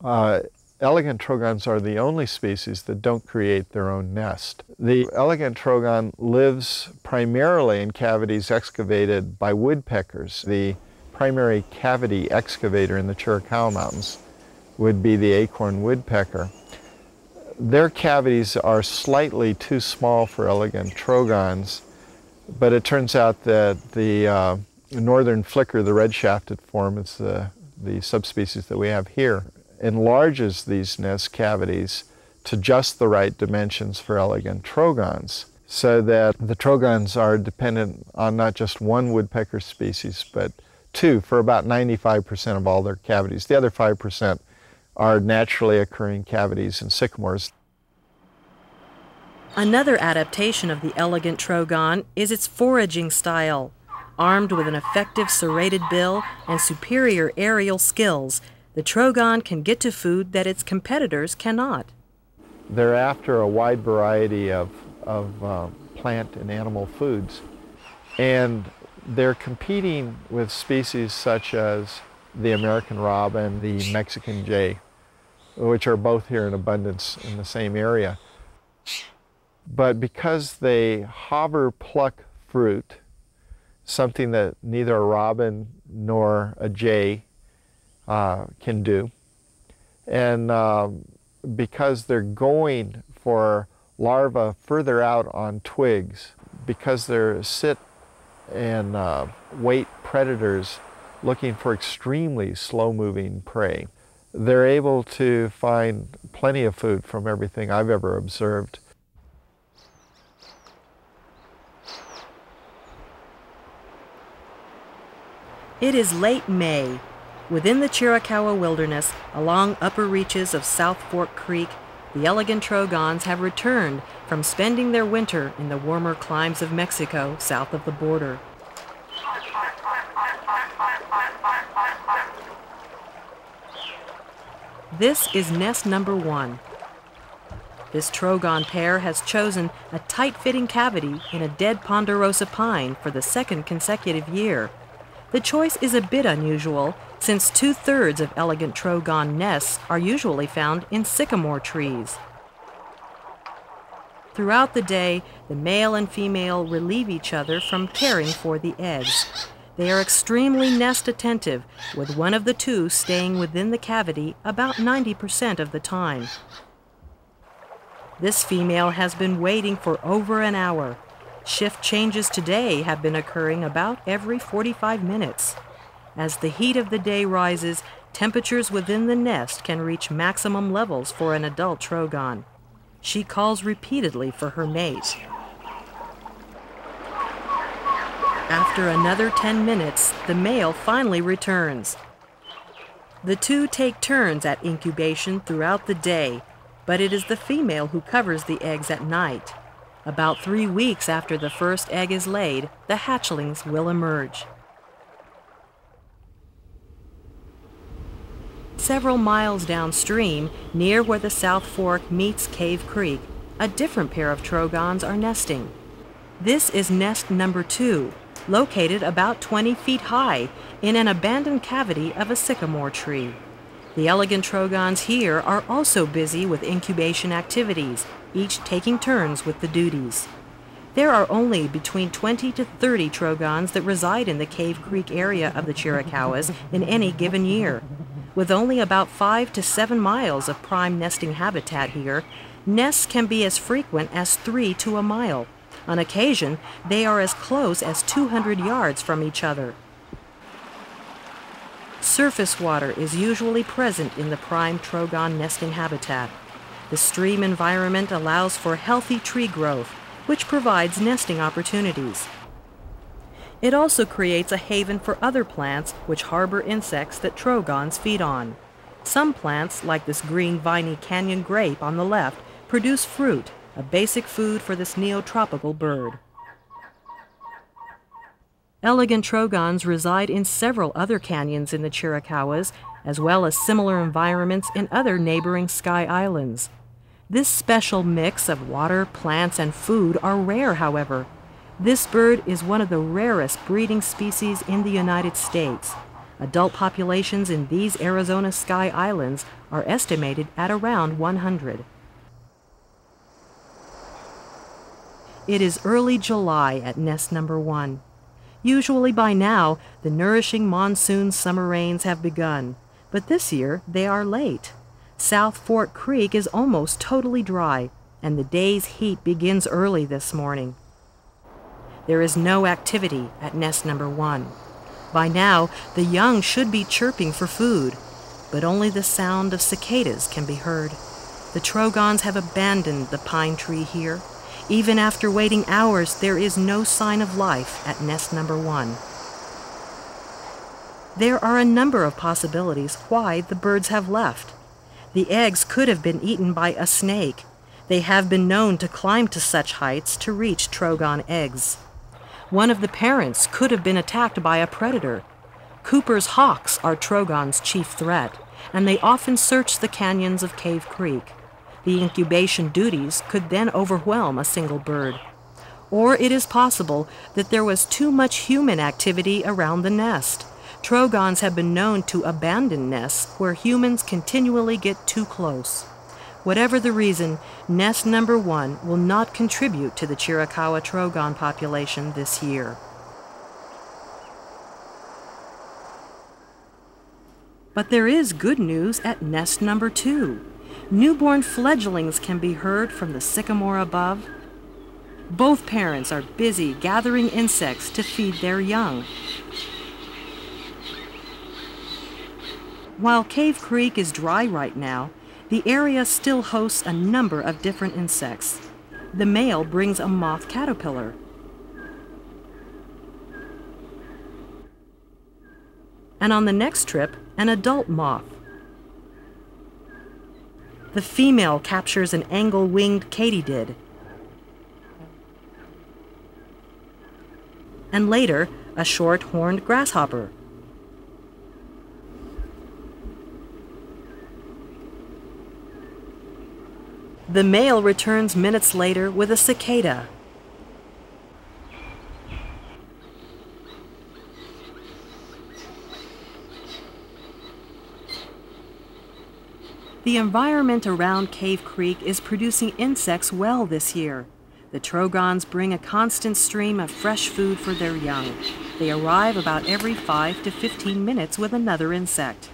[SPEAKER 12] uh, elegant trogons are the only species that don't create their own nest. The elegant trogon lives primarily in cavities excavated by woodpeckers. The primary cavity excavator in the Chiricahua Mountains would be the acorn woodpecker. Their cavities are slightly too small for elegant trogons, but it turns out that the uh, northern flicker, the red-shafted form, is the, the subspecies that we have here, enlarges these nest cavities to just the right dimensions for elegant trogons so that the trogons are dependent on not just one woodpecker species but two for about 95% of all their cavities. The other 5% are naturally occurring cavities in sycamores.
[SPEAKER 1] Another adaptation of the elegant trogon is its foraging style. Armed with an effective serrated bill and superior aerial skills, the trogon can get to food that its competitors cannot.
[SPEAKER 12] They're after a wide variety of, of uh, plant and animal foods. And they're competing with species such as the American robin, the Mexican jay, which are both here in abundance in the same area. But because they hover pluck fruit, something that neither a robin nor a jay uh, can do, and um, because they're going for larvae further out on twigs, because they're sit and uh, wait predators looking for extremely slow-moving prey. They're able to find plenty of food from everything I've ever observed.
[SPEAKER 1] It is late May. Within the Chiricahua Wilderness, along upper reaches of South Fork Creek, the elegant trogons have returned from spending their winter in the warmer climes of Mexico south of the border. This is nest number one. This trogon pair has chosen a tight-fitting cavity in a dead ponderosa pine for the second consecutive year. The choice is a bit unusual since two-thirds of elegant trogon nests are usually found in sycamore trees. Throughout the day, the male and female relieve each other from caring for the eggs. They are extremely nest attentive, with one of the two staying within the cavity about 90% of the time. This female has been waiting for over an hour. Shift changes today have been occurring about every 45 minutes. As the heat of the day rises, temperatures within the nest can reach maximum levels for an adult trogon. She calls repeatedly for her mate. After another 10 minutes, the male finally returns. The two take turns at incubation throughout the day, but it is the female who covers the eggs at night. About three weeks after the first egg is laid, the hatchlings will emerge. Several miles downstream, near where the South Fork meets Cave Creek, a different pair of trogons are nesting. This is nest number two, located about 20 feet high in an abandoned cavity of a sycamore tree. The elegant trogons here are also busy with incubation activities, each taking turns with the duties. There are only between 20 to 30 trogons that reside in the Cave Creek area of the Chiricahuas in any given year. With only about 5 to 7 miles of prime nesting habitat here, nests can be as frequent as 3 to a mile. On occasion, they are as close as 200 yards from each other. Surface water is usually present in the prime trogon nesting habitat. The stream environment allows for healthy tree growth, which provides nesting opportunities. It also creates a haven for other plants which harbor insects that trogons feed on. Some plants, like this green viney canyon grape on the left, produce fruit, a basic food for this neotropical bird. Elegant trogons reside in several other canyons in the Chiricahuas, as well as similar environments in other neighboring sky islands. This special mix of water, plants, and food are rare, however. This bird is one of the rarest breeding species in the United States. Adult populations in these Arizona sky islands are estimated at around 100. It is early July at nest number one. Usually by now, the nourishing monsoon summer rains have begun, but this year they are late. South Fork Creek is almost totally dry, and the day's heat begins early this morning. There is no activity at nest number one. By now, the young should be chirping for food, but only the sound of cicadas can be heard. The trogons have abandoned the pine tree here. Even after waiting hours, there is no sign of life at nest number one. There are a number of possibilities why the birds have left. The eggs could have been eaten by a snake. They have been known to climb to such heights to reach trogon eggs. One of the parents could have been attacked by a predator. Cooper's hawks are trogon's chief threat, and they often search the canyons of Cave Creek. The incubation duties could then overwhelm a single bird. Or it is possible that there was too much human activity around the nest. Trogons have been known to abandon nests where humans continually get too close. Whatever the reason, nest number one will not contribute to the Chiricahua trogon population this year. But there is good news at nest number two. Newborn fledglings can be heard from the sycamore above. Both parents are busy gathering insects to feed their young. While Cave Creek is dry right now, the area still hosts a number of different insects. The male brings a moth caterpillar. And on the next trip, an adult moth. The female captures an angle-winged katydid. And later, a short-horned grasshopper. The male returns minutes later with a cicada. The environment around Cave Creek is producing insects well this year. The trogons bring a constant stream of fresh food for their young. They arrive about every 5 to 15 minutes with another insect.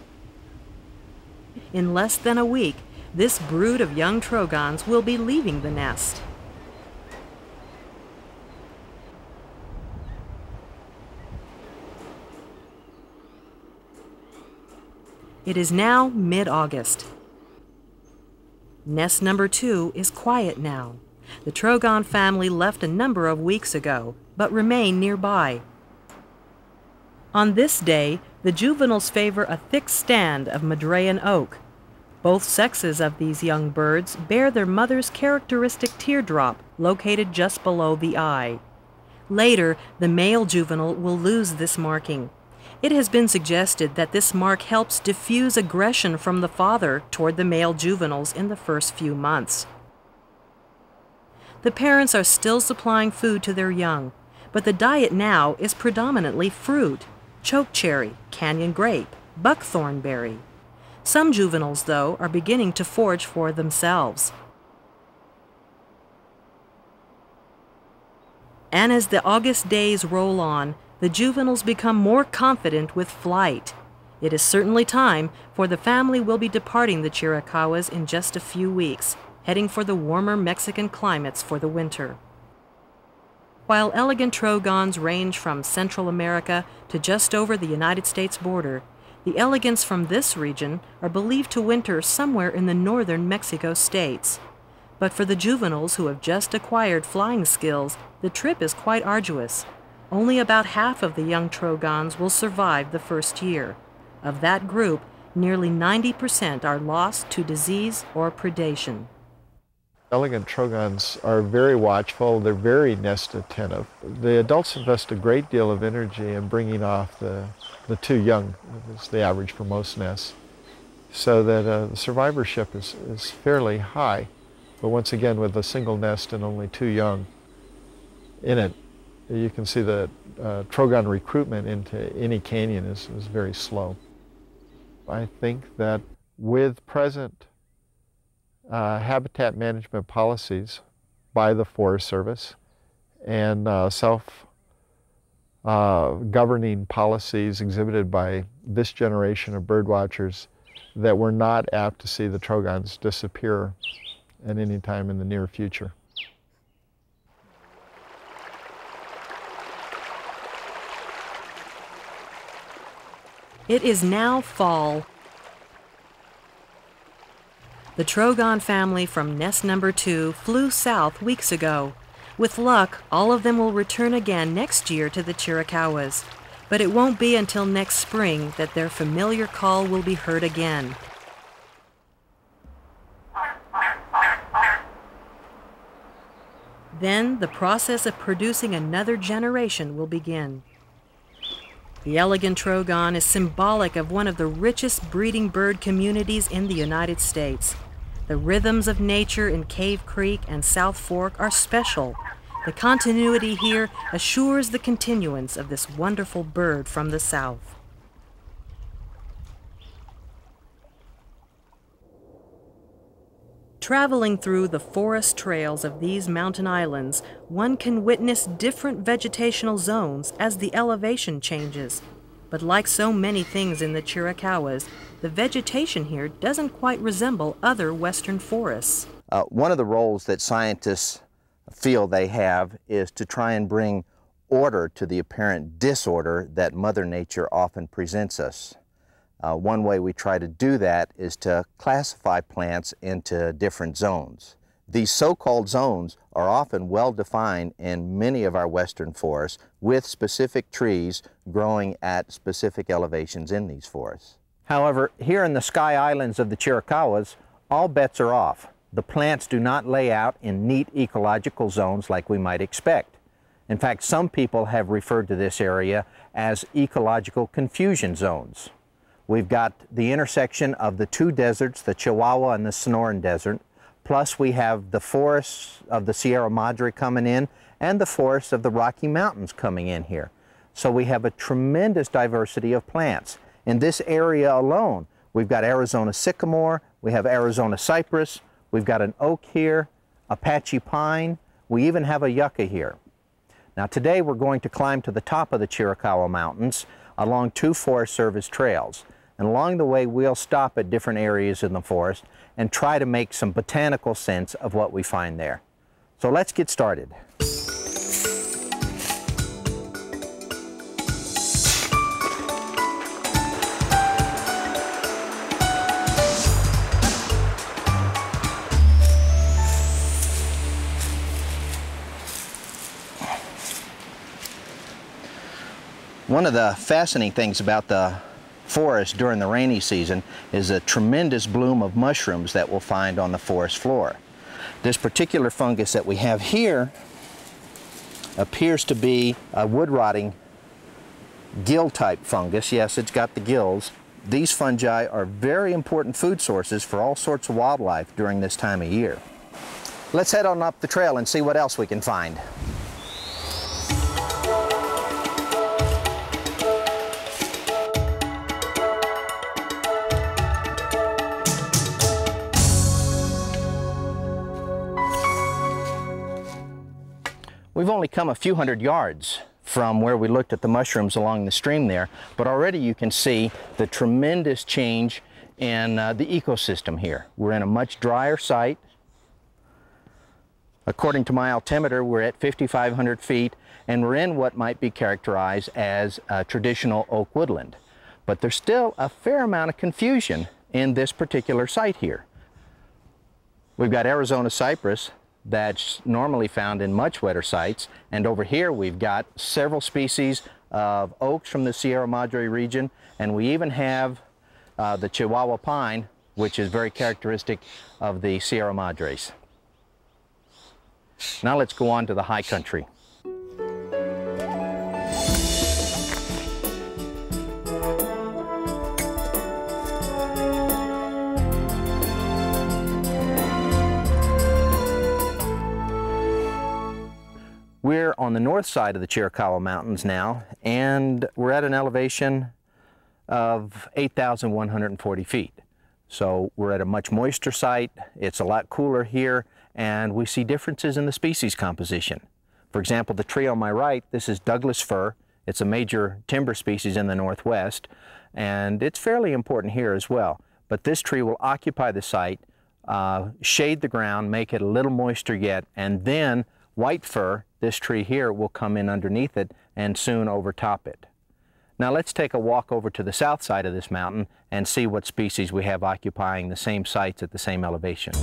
[SPEAKER 1] In less than a week, this brood of young trogons will be leaving the nest. It is now mid-August. Nest number two is quiet now. The Trogon family left a number of weeks ago, but remain nearby. On this day, the juveniles favor a thick stand of Madrean oak. Both sexes of these young birds bear their mother's characteristic teardrop located just below the eye. Later, the male juvenile will lose this marking. It has been suggested that this mark helps diffuse aggression from the father toward the male juveniles in the first few months. The parents are still supplying food to their young, but the diet now is predominantly fruit, chokecherry, canyon grape, buckthorn berry. Some juveniles, though, are beginning to forage for themselves. And as the August days roll on, the juveniles become more confident with flight. It is certainly time, for the family will be departing the Chiricahuas in just a few weeks, heading for the warmer Mexican climates for the winter. While elegant trogons range from Central America to just over the United States border, the elegants from this region are believed to winter somewhere in the northern Mexico states. But for the juveniles who have just acquired flying skills, the trip is quite arduous, only about half of the young trogons will survive the first year. Of that group, nearly 90% are lost to disease or predation.
[SPEAKER 12] Elegant trogons are very watchful, they're very nest attentive. The adults invest a great deal of energy in bringing off the, the two young, is the average for most nests, so that uh, the survivorship is, is fairly high. But once again, with a single nest and only two young in it, you can see that uh, trogon recruitment into any canyon is, is very slow. I think that with present uh, habitat management policies by the Forest Service and uh, self uh, governing policies exhibited by this generation of bird watchers that we're not apt to see the trogons disappear at any time in the near future.
[SPEAKER 1] It is now fall. The Trogon family from nest number two flew south weeks ago. With luck, all of them will return again next year to the Chiricahuas, but it won't be until next spring that their familiar call will be heard again. Then the process of producing another generation will begin. The elegant trogon is symbolic of one of the richest breeding bird communities in the United States. The rhythms of nature in Cave Creek and South Fork are special. The continuity here assures the continuance of this wonderful bird from the south. Traveling through the forest trails of these mountain islands, one can witness different vegetational zones as the elevation changes. But like so many things in the Chiricahuas, the vegetation here doesn't quite resemble other western forests.
[SPEAKER 13] Uh, one of the roles that scientists feel they have is to try and bring order to the apparent disorder that Mother Nature often presents us. Uh, one way we try to do that is to classify plants into different zones. These so-called zones are often well defined in many of our western forests with specific trees growing at specific elevations in these forests. However, here in the Sky Islands of the Chiricahuas, all bets are off. The plants do not lay out in neat ecological zones like we might expect. In fact, some people have referred to this area as ecological confusion zones. We've got the intersection of the two deserts, the Chihuahua and the Sonoran Desert, plus we have the forests of the Sierra Madre coming in and the forests of the Rocky Mountains coming in here. So we have a tremendous diversity of plants. In this area alone, we've got Arizona sycamore, we have Arizona cypress, we've got an oak here, Apache pine, we even have a yucca here. Now today we're going to climb to the top of the Chiricahua Mountains along two Forest Service trails. And along the way, we'll stop at different areas in the forest and try to make some botanical sense of what we find there. So let's get started. One of the fascinating things about the forest during the rainy season is a tremendous bloom of mushrooms that we'll find on the forest floor. This particular fungus that we have here appears to be a wood rotting gill type fungus. Yes, it's got the gills. These fungi are very important food sources for all sorts of wildlife during this time of year. Let's head on up the trail and see what else we can find. We've only come a few hundred yards from where we looked at the mushrooms along the stream there, but already you can see the tremendous change in uh, the ecosystem here. We're in a much drier site. According to my altimeter, we're at 5,500 feet, and we're in what might be characterized as a traditional oak woodland. But there's still a fair amount of confusion in this particular site here. We've got Arizona cypress, that's normally found in much wetter sites. And over here we've got several species of oaks from the Sierra Madre region, and we even have uh, the Chihuahua pine, which is very characteristic of the Sierra Madres. Now let's go on to the high country. On the north side of the Chiricahua Mountains now, and we're at an elevation of 8,140 feet. So we're at a much moister site, it's a lot cooler here, and we see differences in the species composition. For example, the tree on my right, this is Douglas fir. It's a major timber species in the Northwest, and it's fairly important here as well. But this tree will occupy the site, uh, shade the ground, make it a little moister yet, and then white fir, this tree here, will come in underneath it and soon overtop it. Now let's take a walk over to the south side of this mountain and see what species we have occupying the same sites at the same elevation.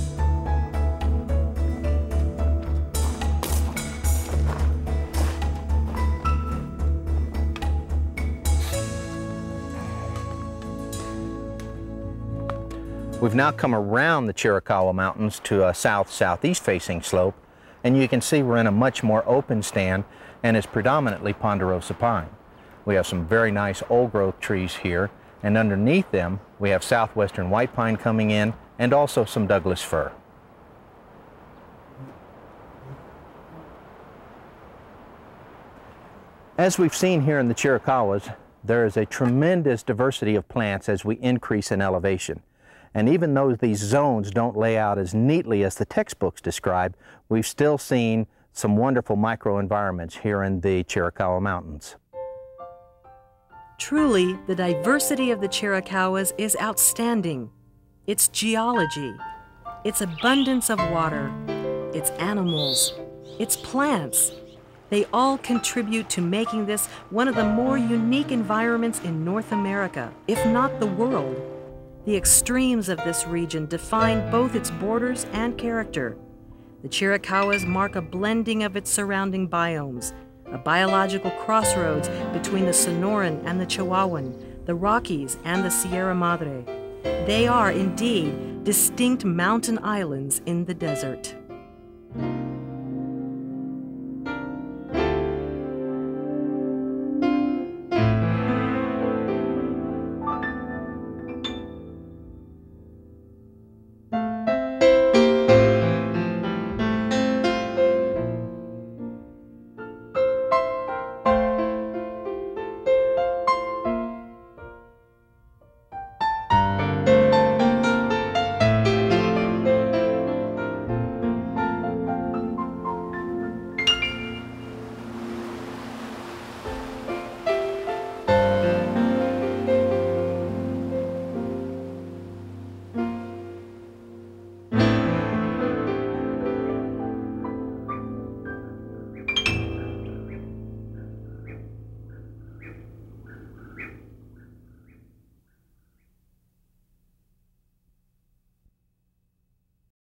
[SPEAKER 13] We've now come around the Chiricahua Mountains to a south-southeast facing slope, and you can see we're in a much more open stand and is predominantly ponderosa pine. We have some very nice old growth trees here, and underneath them we have southwestern white pine coming in and also some Douglas fir. As we've seen here in the Chiricahuas, there is a tremendous diversity of plants as we increase in elevation. And even though these zones don't lay out as neatly as the textbooks describe, we've still seen some wonderful microenvironments here in the Chiricahua Mountains.
[SPEAKER 1] Truly, the diversity of the Chiricahuas is outstanding. Its geology, its abundance of water, its animals, its plants, they all contribute to making this one of the more unique environments in North America, if not the world. The extremes of this region define both its borders and character. The Chiricahuas mark a blending of its surrounding biomes, a biological crossroads between the Sonoran and the Chihuahuan, the Rockies and the Sierra Madre. They are indeed distinct mountain islands in the desert.